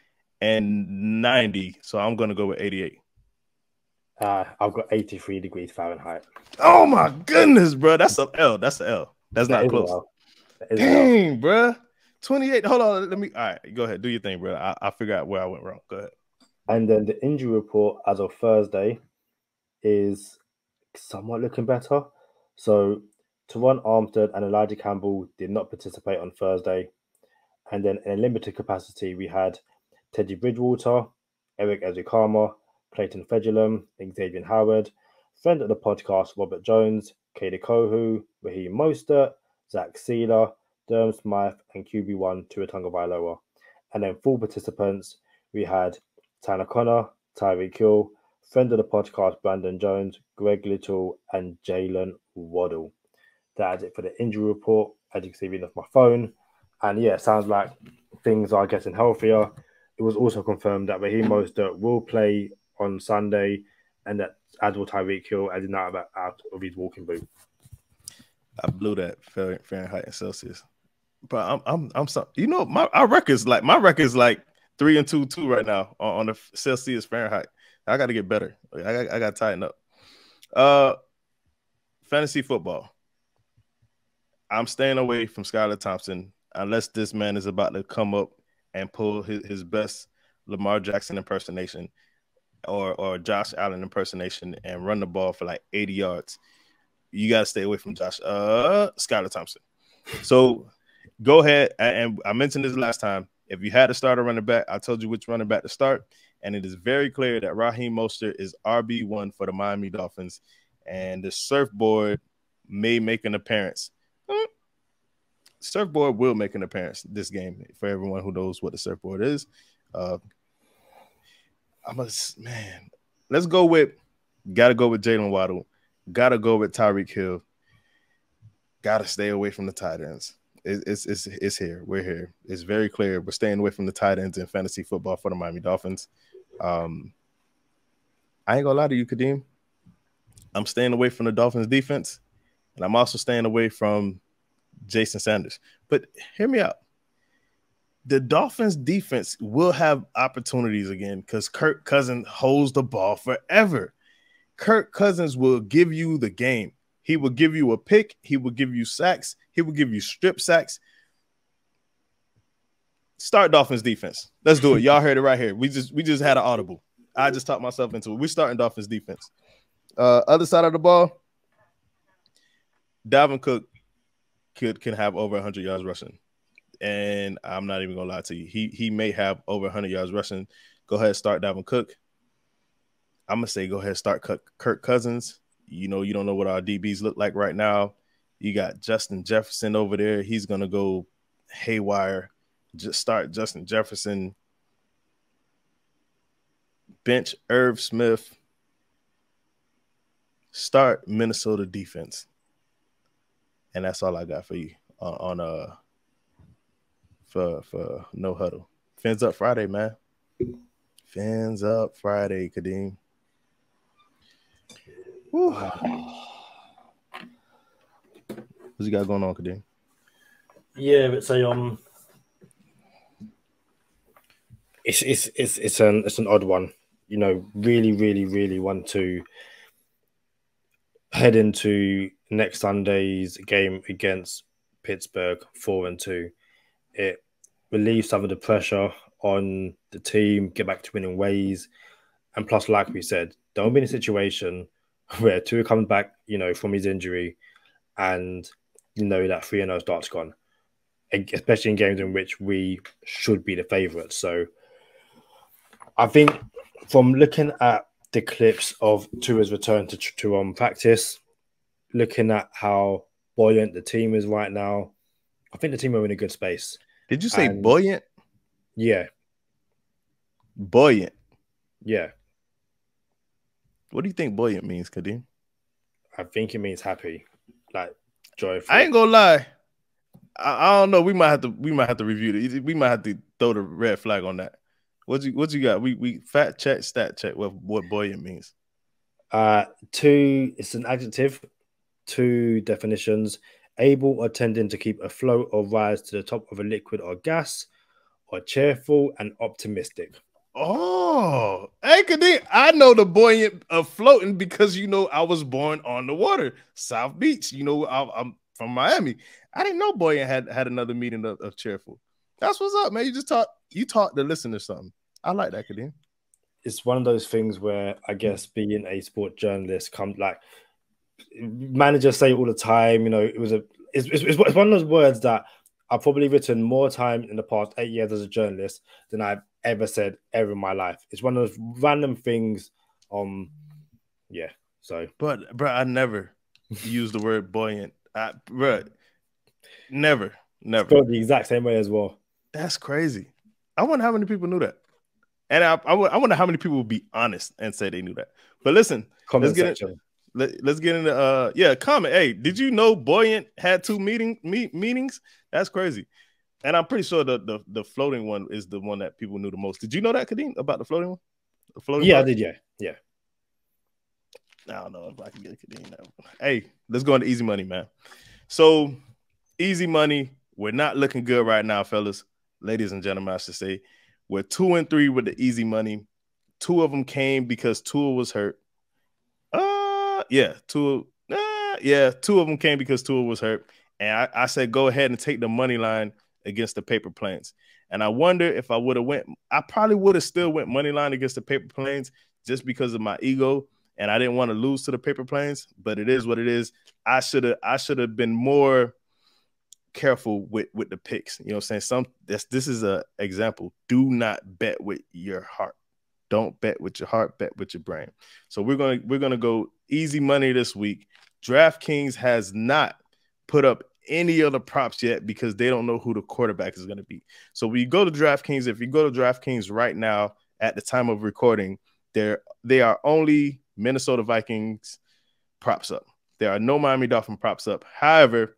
and 90. So I'm gonna go with 88. Uh, I've got 83 degrees Fahrenheit. Oh my goodness, bro. That's an L. That's an L. That's That not close. well. That is well. Dang, bro. 28. Hold on. Let me all right. Go ahead. Do your thing, bro. I, I'll figure out where I went wrong. Go ahead. And then the injury report as of Thursday is somewhat looking better. So Terron Armstead and Elijah Campbell did not participate on Thursday. And then in a limited capacity, we had Teddy Bridgewater, Erik Ezukanma, Clayton Fejedelem, Xavier Howard, friend of the podcast, Robert Jones, Kader Kohou, Raheem Mostert, Zach Sieler, Durham Smythe, and QB1 Tua Tagovailoa. And then full participants, we had Tanner Conner, Tyreek Hill, friend of the podcast, Brandon Jones, Greg Little, and Jaylen Waddle. That's it for the injury report. As you can see, reading off my phone. And yeah, sounds like things are getting healthier. It was also confirmed that Raheem Mostert will play on Sunday and that as will Tyreek Hill as out out of his walking boot. I blew that Fahrenheit and Celsius. But I'm I'm I'm so you know my our record's like my record's like three and two two right now on, on the Celsius Fahrenheit. I got to get better. I got, I got to tighten up. Uh, fantasy football. I'm staying away from Skylar Thompson unless this man is about to come up and pull his, his best Lamar Jackson impersonation or or Josh Allen impersonation and run the ball for like 80 yards. You got to stay away from Josh uh Skylar Thompson. So go ahead and I mentioned this last time. If you had to start a running back, I told you which running back to start, and it is very clear that Raheem Mostert is RB one for the Miami Dolphins, and the surfboard may make an appearance. Hmm. Surfboard will make an appearance this game for everyone who knows what the surfboard is. Uh, I'm a man. Let's go with. Got to go with Jaylen Waddle. Got to go with Tyreek Hill. Got to stay away from the tight ends. It, it's it's it's here. We're here. It's very clear. We're staying away from the tight ends in fantasy football for the Miami Dolphins. Um, I ain't gonna lie to you, Kadeem. I'm staying away from the Dolphins defense, and I'm also staying away from Jason Sanders. But hear me out the Dolphins defense will have opportunities again because Kirk Cousins holds the ball forever. Kirk Cousins will give you the game. He will give you a pick. He will give you sacks. He will give you strip sacks. Start Dolphins defense. Let's do it. Y'all heard it right here. We just we just had an audible. I just talked myself into it. We're starting Dolphins defense. Uh, other side of the ball, Dalvin Cook could can have over 100 yards rushing and I'm not even gonna lie to you. He he may have over 100 yards rushing. Go ahead, start Dalvin Cook. I'm gonna say go ahead, start Kirk, Kirk Cousins. You know, you don't know what our DBs look like right now. You got Justin Jefferson over there. He's gonna go haywire. Just start Justin Jefferson. Bench Irv Smith. Start Minnesota defense. And that's all I got for you on, on uh for for no huddle. Fins up Friday, man. Fins up Friday, Kadeem. Whew. What's you got going on, Kadeem? Yeah, it's a um, it's it's it's it's an it's an odd one. You know, really, really, really want to head into next Sunday's game against Pittsburgh, four and two. It relieves some of the pressure on the team, get back to winning ways, and plus, like we said, don't be in a situation where Tua comes back, you know, from his injury, and you know that three and zero starts gone, especially in games in which we should be the favourites. So, I think from looking at the clips of Tua's return to to um practice, looking at how buoyant the team is right now. I think the team are in a good space. Did you say And- buoyant? Yeah, Buoyant. yeah. What do you think buoyant means, Kadeem? I think it means happy, like joyful. I ain't gonna lie. I, I don't know. We might have to. We might have to review it. We might have to throw the red flag on that. What you What you got? We we fact check, stat check. What what buoyant means? Uh, two, it's an adjective, two definitions able or tending to keep afloat or rise to the top of a liquid or gas, or cheerful and optimistic. Oh, hey, Kadeem, I know the buoyant of floating because you know I was born on the water, South Beach. You know I, I'm from Miami. I didn't know buoyant had had another meaning of, of cheerful. That's what's up, man. You just taught you taught the listener something. I like that, Kadeem. It's one of those things where I guess being a sport journalist come like managers say all the time. You know, it was a it's, it's, it's one of those words that I've probably written more time in the past eight years as a journalist than I've ever said ever in my life. It's one of those random things. Um, yeah. So But bro, I never use the word buoyant. I, bro, never, never. spelled the exact same way as well. That's crazy. I wonder how many people knew that. And I, I, I wonder how many people would be honest and say they knew that. But listen, Comment Let's get section. let, let's get into uh yeah, comment. Hey, did you know buoyant had two meeting me, meanings? That's crazy. And I'm pretty sure the, the the floating one is the one that people knew the most. Did you know that, Kadeem, about the floating one? The floating Yeah, I did. Yeah, yeah. I don't know if I can get Kadeem that one. Hey, let's go into easy money, man. So easy money. We're not looking good right now, fellas. Ladies and gentlemen, I should say. We're two and three with the easy money. Two of them came because Tua was hurt. Uh yeah, two uh, yeah, two of them came because Tua was hurt. And I, I said go ahead and take the money line against the paper planes. And I wonder if I would have went, I probably would have still went money line against the paper planes just because of my ego and I didn't want to lose to the paper planes, but it is what it is. I should have I should have been more careful with with the picks. You know what I'm saying? Some this this is a example. Do not bet with your heart. Don't bet with your heart, bet with your brain. So we're to we're to go easy money this week. DraftKings has not put up any other props yet because they don't know who the quarterback is going to be. So we go to DraftKings. If you go to DraftKings right now at the time of recording, they're they are only Minnesota Vikings props up. There are no Miami Dolphin props up. However,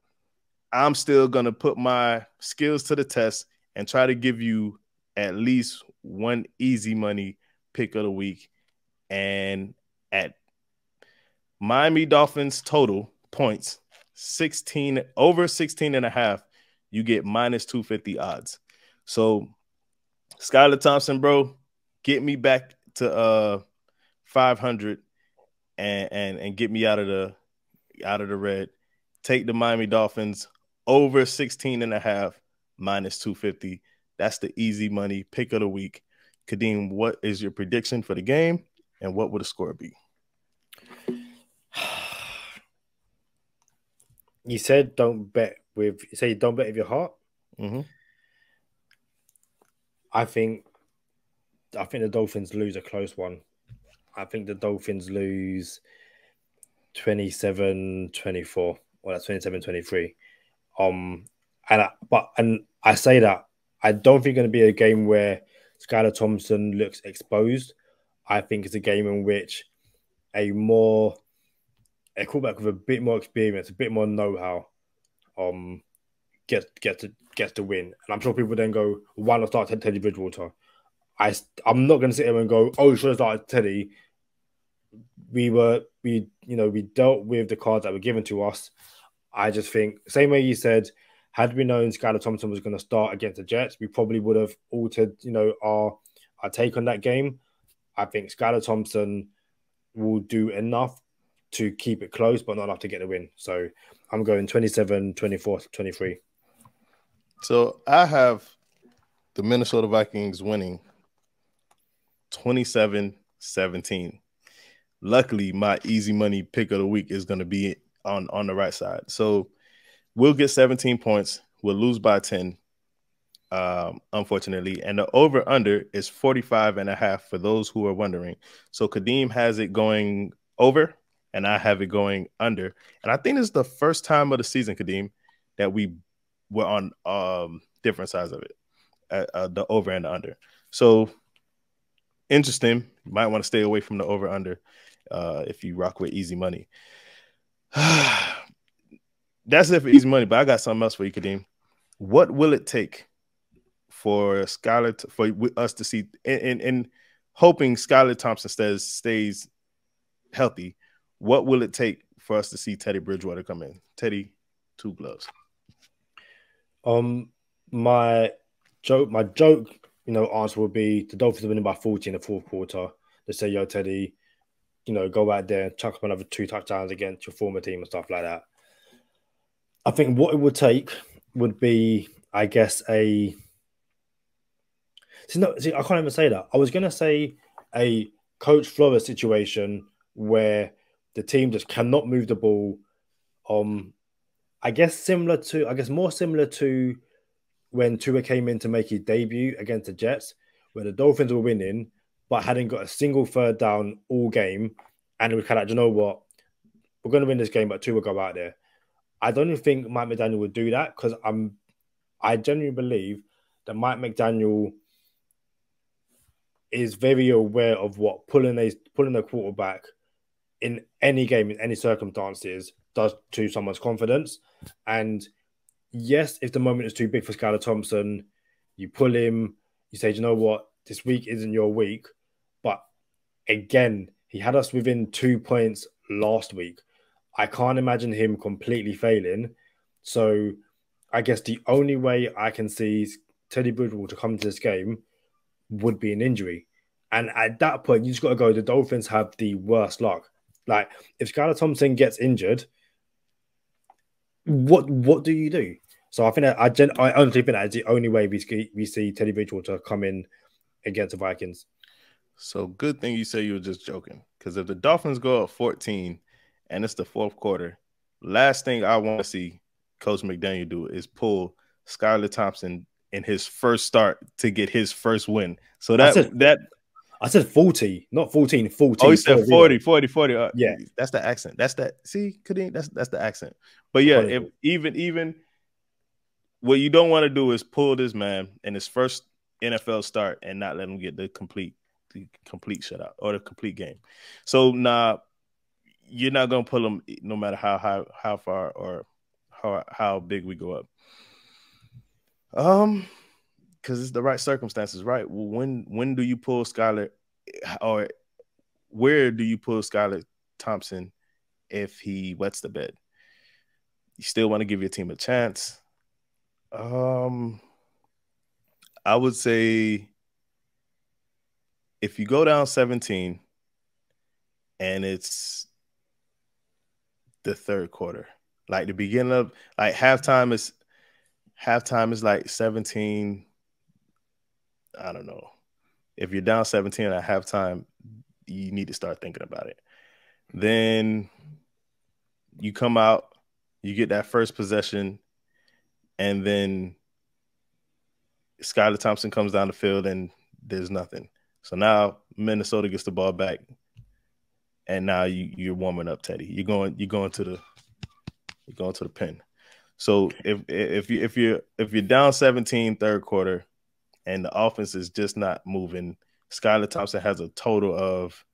I'm still gonna put my skills to the test and try to give you at least one easy money pick of the week. And at Miami Dolphins total points 16 over 16 and a half, you get minus 250 odds. So Skylar Thompson, bro, get me back to uh 500 and and and get me out of the out of the red. Take the Miami Dolphins over 16 and a half minus 250. That's the easy money pick of the week. Kadeem, what is your prediction for the game and what would the score be? You said don't bet with. You say don't bet with your heart. Mm-hmm. I think. I think the Dolphins lose a close one. I think the Dolphins lose 27-24 or that's 27-23. Um and I, but and I say that I don't think it's going to be a game where Skylar Thompson looks exposed. I think it's a game in which a more a quarterback with a bit more experience, a bit more know-how, um, gets gets to gets to win. And I'm sure people then go, "Why not start Teddy Bridgewater?" I I'm not going to sit here and go, "Oh, should have started Teddy." We were we you know we dealt with the cards that were given to us. I just think same way you said, had we known Skylar Thompson was going to start against the Jets, we probably would have altered you know our our take on that game. I think Skylar Thompson will do enough to keep it close, but not enough to get the win. So I'm going 27, 24, 23. So I have the Minnesota Vikings winning 27 17. Luckily, my easy money pick of the week is going to be on, on the right side. So we'll get 17 points. We'll lose by 10. um, unfortunately. And the over under is 45 and a half for those who are wondering. So Kadeem has it going over, and I have it going under. And I think this is the first time of the season, Kadeem, that we were on um, different sides of it, uh, uh, the over and the under. So interesting. You might want to stay away from the over under uh, if you rock with easy money. That's it for easy money, but I got something else for you, Kadeem. What will it take for Skylar to, for us to see and, and, hoping Skylar Thompson stays stays healthy? What will it take for us to see Teddy Bridgewater come in? Teddy, two gloves. Um, my joke, my joke, you know, answer would be the Dolphins winning by 40 in the fourth quarter. They say, "Yo, Teddy, you know, go out there, and chuck up another two touchdowns against your former team and stuff like that." I think what it would take would be, I guess, a. See, no, see, I can't even say that. I was going to say a Coach Flores situation where the team just cannot move the ball. Um, I guess similar to, I guess more similar to when Tua came in to make his debut against the Jets, where the Dolphins were winning, but hadn't got a single third down all game, and was kind of, you know what, we're going to win this game, but two will go out there. I don't even think Mike McDaniel would do that because I'm I genuinely believe that Mike McDaniel is very aware of what pulling a pulling a quarterback in any game in any circumstances does to someone's confidence. And yes, if the moment is too big for Skylar Thompson, you pull him, you say, you know what, this week isn't your week. Again, he had us within two points last week. I can't imagine him completely failing. So I guess the only way I can see Teddy Bridgewater to come to this game would be an injury. And at that point, you just got to go. The Dolphins have the worst luck. Like if Skylar Thompson gets injured, what what do you do? So I think that, I I honestly think that's the only way we see, we see Teddy Bridgewater come in against the Vikings. So good thing you say you were just joking because if the Dolphins go up 14 and it's the fourth quarter. Last thing I want to see Coach McDaniel do is pull Skylar Thompson in his first start to get his first win. So that I said, that I said 40, not 14, 40. Oh, he said 40, 40, 40. Uh, yeah. That's the accent. That's that. See, Kadeem, that's that's the accent. But yeah, if, even even what you don't want to do is pull this man in his first NFL start and not let him get the complete the complete shutout or the complete game. So now you're not gonna pull them no matter how how how far or how how big we go up. Um, because it's the right circumstances, right? Well, when when do you pull Skylar, or where do you pull Skylar Thompson if he wets the bed? You still want to give your team a chance. Um, I would say if you go down 17 and it's the third quarter. Like the beginning of like halftime is halftime is like 17. I don't know. If you're down 17 at halftime, you need to start thinking about it. Then you come out, you get that first possession, and then Skylar Thompson comes down the field and there's nothing. So now Minnesota gets the ball back and now you you're warming up Teddy. You're going you're going to the you're going to the pin. So if if you if you're if you're down 17 third quarter and the offense is just not moving, Skylar Thompson has a total of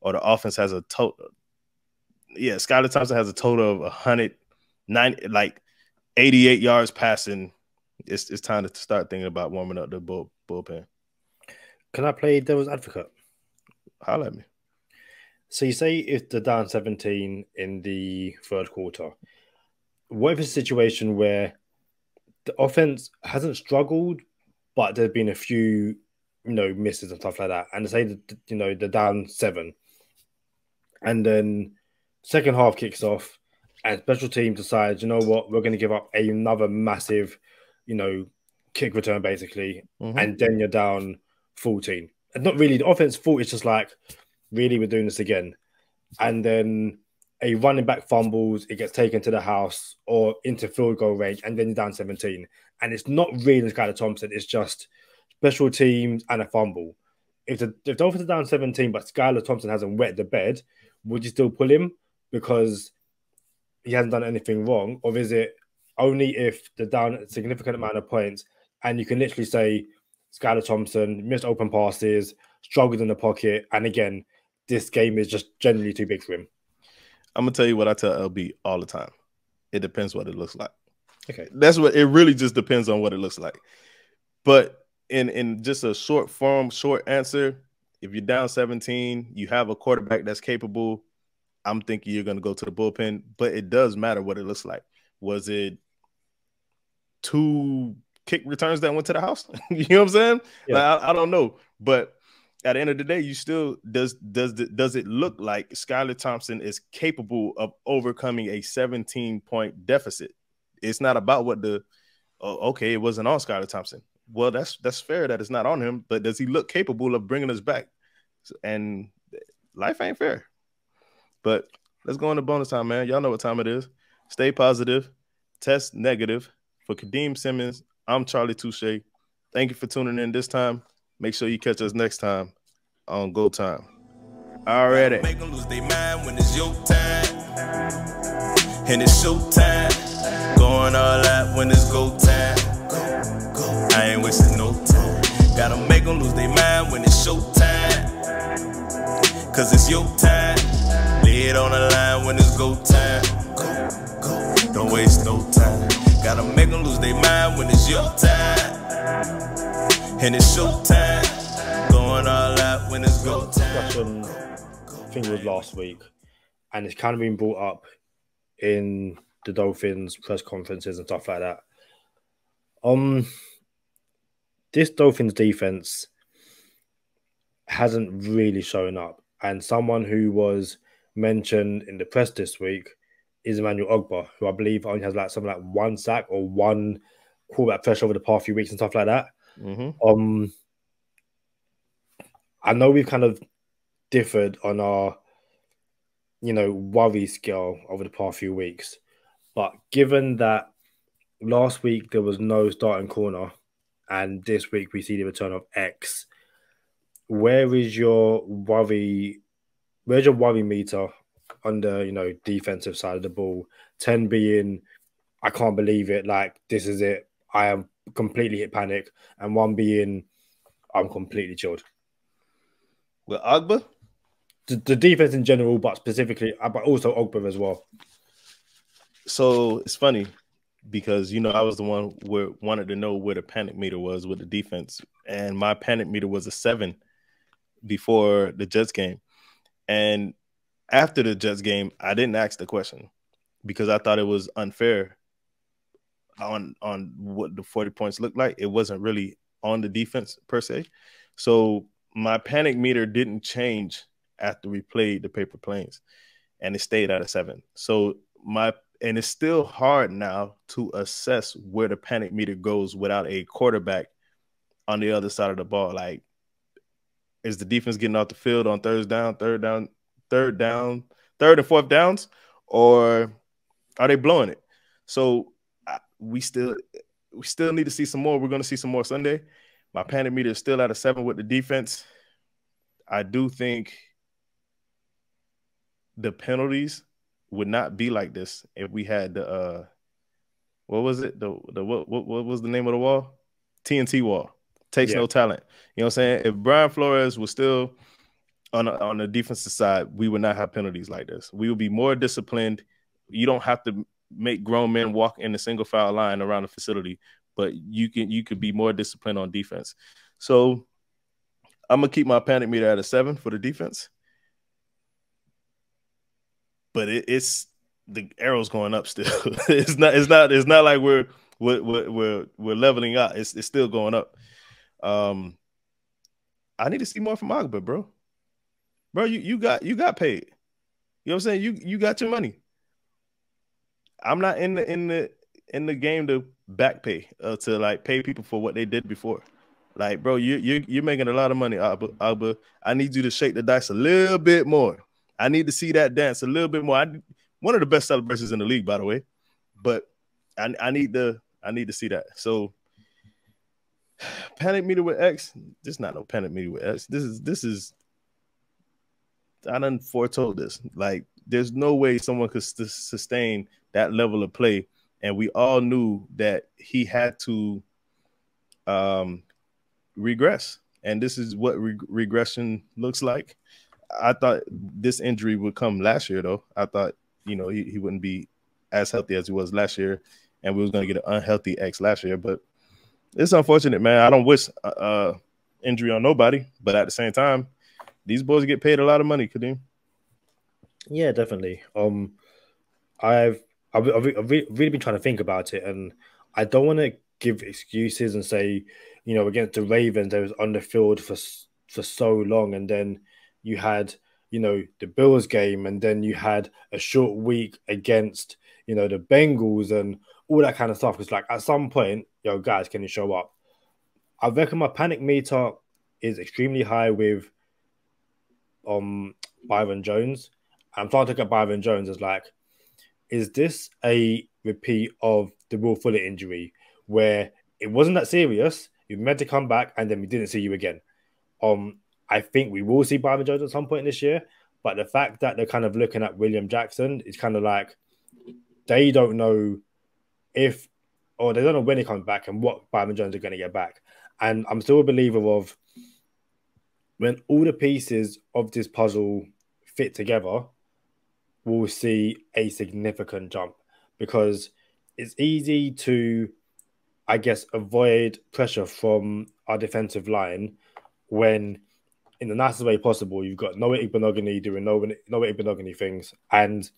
or the offense has a total yeah, Skylar Thompson has a total of 190 like 88 yards passing. It's it's time to start thinking about warming up the bull, bullpen. Can I play devil's advocate? Holler at me. So you say if they're down 17 in the third quarter, what if it's a situation where the offense hasn't struggled, but there's been a few, you know, misses and stuff like that, and say that you know they're down seven, and then second half kicks off, and special team decides, you know what, we're going to give up another massive, you know, kick return basically, mm-hmm. and then you're down 14. And not really the offense fault. It's just like really we're doing this again and then a running back fumbles, it gets taken to the house or into field goal range, and then you're down 17. And it's not really Skylar Thompson, it's just special teams and a fumble. If the if Dolphins are down 17, but Skylar Thompson hasn't wet the bed, would you still pull him because he hasn't done anything wrong? Or is it only if the down a significant amount of points and you can literally say Skylar Thompson missed open passes, struggled in the pocket, and again, this game is just generally too big for him. I'm gonna tell you what I tell LB all the time. It depends what it looks like. Okay. That's what it really just depends on what it looks like. But in in just a short form, short answer, if you're down 17, you have a quarterback that's capable. I'm thinking you're gonna go to the bullpen, but it does matter what it looks like. Was it two kick returns that went to the house? you know what I'm saying? Yeah. Like, I, I don't know, but at the end of the day, you still does does does it look like Skylar Thompson is capable of overcoming a 17 point deficit? It's not about what the oh, okay, it wasn't on Skylar Thompson. Well, that's that's fair that it's not on him, but does he look capable of bringing us back? And life ain't fair. But let's go into bonus time, man. Y'all know what time it is. Stay positive, test negative. For Kadeem Simmons, I'm Charlie Touche. Thank you for tuning in this time. Make sure you catch us next time on Go Time. Already. Make them lose their mind when it's your time. And it's. Going all out when it's go time. I ain't wasting no time. Gotta make them lose their mind when it's. Cause it's your time. Lay it on the line when it's go time. Don't waste no time. Gotta make them lose their mind when it's your time. And it's show time. Going all out when it's go time. I think it was last week, and it's kind of been brought up in the Dolphins press conferences and stuff like that. Um, this Dolphins defense hasn't really shown up, and someone who was mentioned in the press this week is Emmanuel Ogbah, who I believe only has like something like one sack or one quarterback pressure over the past few weeks and stuff like that. Mhm. Um, I know we've kind of differed on our, you know, worry scale over the past few weeks, but given that last week there was no starting corner, and this week we see the return of X, where is your worry? Where's your worry meter on the you know defensive side of the ball? Ten being, I can't believe it. Like this is it. I am completely hit panic, and one being, I'm completely chilled. With Agba, The, the defense in general, but specifically, uh, but also Ogbah as well. so it's funny because you know I was the one where wanted to know where the panic meter was with the defense, and my panic meter was a seven before the Jets game, and after the Jets game, I didn't ask the question because I thought it was unfair on on what the forty points looked like. It wasn't really on the defense per se, so my panic meter didn't change after we played the paper planes, and it stayed at a seven. So my and it's still hard now to assess where the panic meter goes without a quarterback on the other side of the ball. Like, is the defense getting off the field on third down, third down, third down, third and fourth downs, or are they blowing it? So we still we still need to see some more. We're going to see some more Sunday. My panic meter is still at a seven with the defense. I do think the penalties would not be like this if we had the uh what was it the the what what, what was the name of the wall TNT wall takes Yeah. no talent you know what I'm saying if Brian Flores was still on the- on the defensive side we would not have penalties like this we would be more disciplined you don't have to make grown men walk in a single file line around the facility but you can you could be more disciplined on defense so I'm gonna keep my panic meter at a seven for the defense but it, it's the arrow's going up still. it's not. It's not. It's not like we're we're we're we're, we're leveling out. It's it's still going up. Um, I need to see more from Agba, bro. Bro, you you got you got paid. You know what I'm saying? You you got your money. I'm not in the in the in the game to back pay uh, to like pay people for what they did before. Like, bro, you you you're making a lot of money, Agba. Agba. I need you to shake the dice a little bit more. I need to see that dance a little bit more. I, one of the best celebrations in the league, by the way. But I, I need to I need to see that. So panic meter with X. This is not no panic meter with X. This is this is I done foretold this. Like, there's no way someone could st- sustain that level of play, and we all knew that he had to um regress, and this is what re- regression looks like. I thought this injury would come last year, though. I thought you know he, he wouldn't be as healthy as he was last year, and we was going to get an unhealthy X last year. But it's unfortunate, man. I don't wish uh, uh, injury on nobody, but at the same time, these boys get paid a lot of money, Kadeem. Yeah, definitely. Um, I've I've, I've, I've really been trying to think about it, and I don't want to give excuses and say, you know, against the Ravens, they was on the field for for so long, and then you had you know the Bills game, and then you had a short week against you know the Bengals and all that kind of stuff. Because like at some point, yo guys, can you show up? I reckon my panic meter is extremely high with um Byron Jones. I'm starting to look at Byron Jones as like, is this a repeat of the Will Fuller injury where it wasn't that serious? You meant to come back and then we didn't see you again. Um, I think we will see Byron Jones at some point this year, but the fact that they're kind of looking at William Jackson is kind of like they don't know if or they don't know when he comes back and what Byron Jones are going to get back. And I'm still a believer of when all the pieces of this puzzle fit together, we'll see a significant jump because it's easy to, I guess, avoid pressure from our defensive line when, in the nicest way possible, you've got Noah Igbinoghene doing Noah, Noah Igbinoghene things, and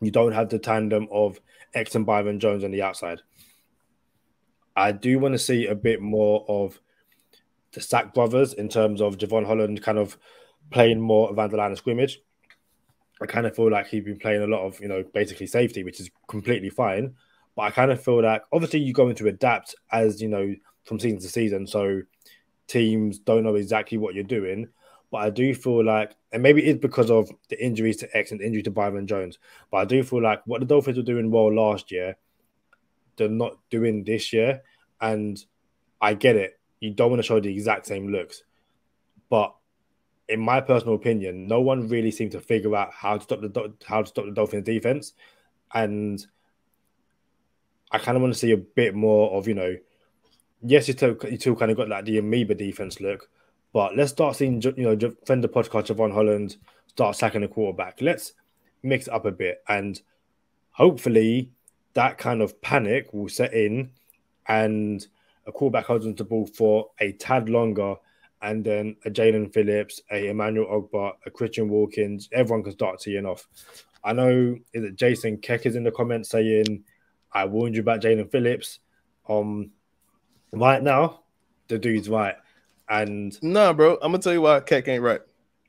you don't have the tandem of X and Byron Jones on the outside. I do want to see a bit more of the Sack brothers in terms of Jevon Holland kind of playing more around the line of scrimmage. I kind of feel like he's been playing a lot of, you know, basically safety, which is completely fine. But I kind of feel like obviously you're going to adapt as, you know, from season to season. So teams don't know exactly what you're doing. But I do feel like, and maybe it's because of the injuries to X and injury to Byron Jones, but I do feel like what the Dolphins were doing well last year, they're not doing this year. And I get it. You don't want to show the exact same looks. But in my personal opinion, no one really seemed to figure out how to stop the how to stop the Dolphins defense. And I kind of want to see a bit more of, you know, yes, you still, you kind of got like the amoeba defense look, but let's start seeing, you know, defend the podcast Jevon Holland start sacking the quarterback. Let's mix it up a bit. And hopefully that kind of panic will set in and a quarterback holds onto the ball for a tad longer. And then a Jaelan Phillips, a Emmanuel Ogbah, a Christian Wilkins, everyone can start teeing off. I know is it Jason Keck is in the comments saying, I warned you about Jaelan Phillips. Um right now, the dude's right. And nah, bro, I'm gonna tell you why Keck ain't right.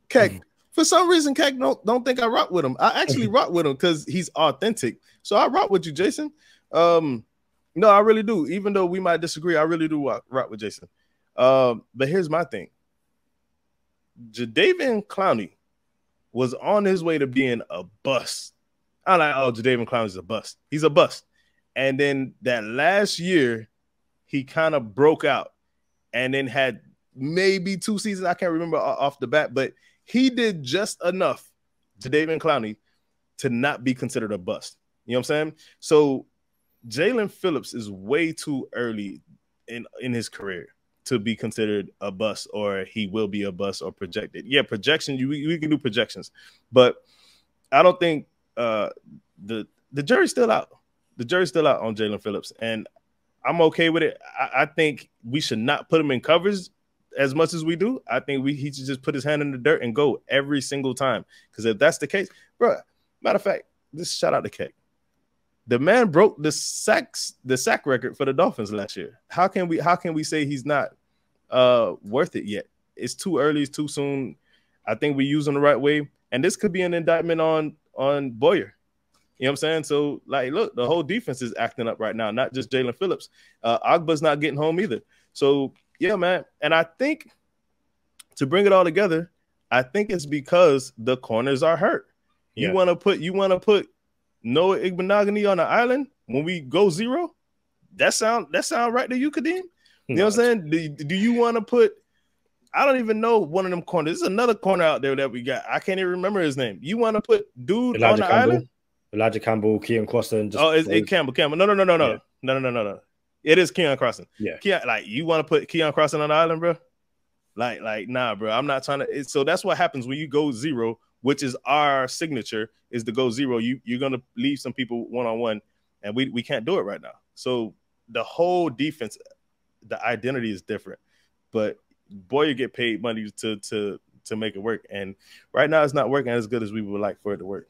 Keck, mm. for some reason, Keck don't don't think I rock with him. I actually rock with him because he's authentic. So I rock with you, Jason. Um, no, I really do. Even though we might disagree, I really do rock, with Jason. Um, but here's my thing: Jadeveon Clowney was on his way to being a bust. I'm like, oh, Jadeveon Clowney's a bust. He's a bust. And then that last year, he kind of broke out, and then had maybe two seasons. I can't remember off the bat, but he did just enough to David Clowney to not be considered a bust. You know what I'm saying? So Jaelan Phillips is way too early in in his career to be considered a bust or he will be a bust or projected. Yeah, projection you we, we can do projections, but I don't think uh the the jury's still out. The jury's still out on Jaelan Phillips, and I'm okay with it. I, I, think we should not put him in covers as much as we do. I think we he should just put his hand in the dirt and go every single time. Because if that's the case, bro. Matter of fact, just shout out to Keck. The man broke the sacks the sack record for the Dolphins last year. How can we how can we say he's not uh worth it yet? It's too early, it's too soon. I think we use him the right way, and this could be an indictment on on Boyer. You know what I'm saying? So, like, look, the whole defense is acting up right now, not just Jaelan Phillips. Uh, Ogbah's not getting home either. So, yeah, man. And I think to bring it all together, I think it's because the corners are hurt. You Yeah. want to put you want to put Noah Igbinoghene on the island when we go zero. That sound that sound right to you, Kadeem? You know what I'm saying? Do, do you want to put? I don't even know one of them corners. There's another corner out there that we got. I can't even remember his name. You want to put dude on Elijah the Campbell, island? Elijah Campbell, Keion Crossen. Just Oh, it's it Campbell. Campbell. No, no, no, no, no, Yeah. no, no, no, no, no. It is Keion Crossen. Yeah. Keion, like you want to put Keion Crossen on the island, bro? Like, like, nah, bro. I'm not trying to. It, so that's what happens when you go zero, which is our signature, is to go zero. You you're gonna leave some people one on one, and we we can't do it right now. So the whole defense, the identity is different. But boy, you get paid money to to to make it work, and right now it's not working as good as we would like for it to work.